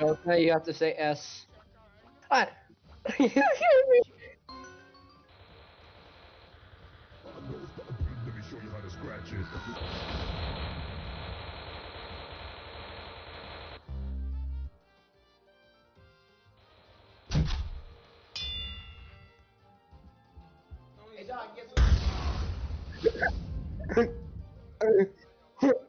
Okay, you have to say S. What? Let me show you how to scratch it. Hey, dog, guess what?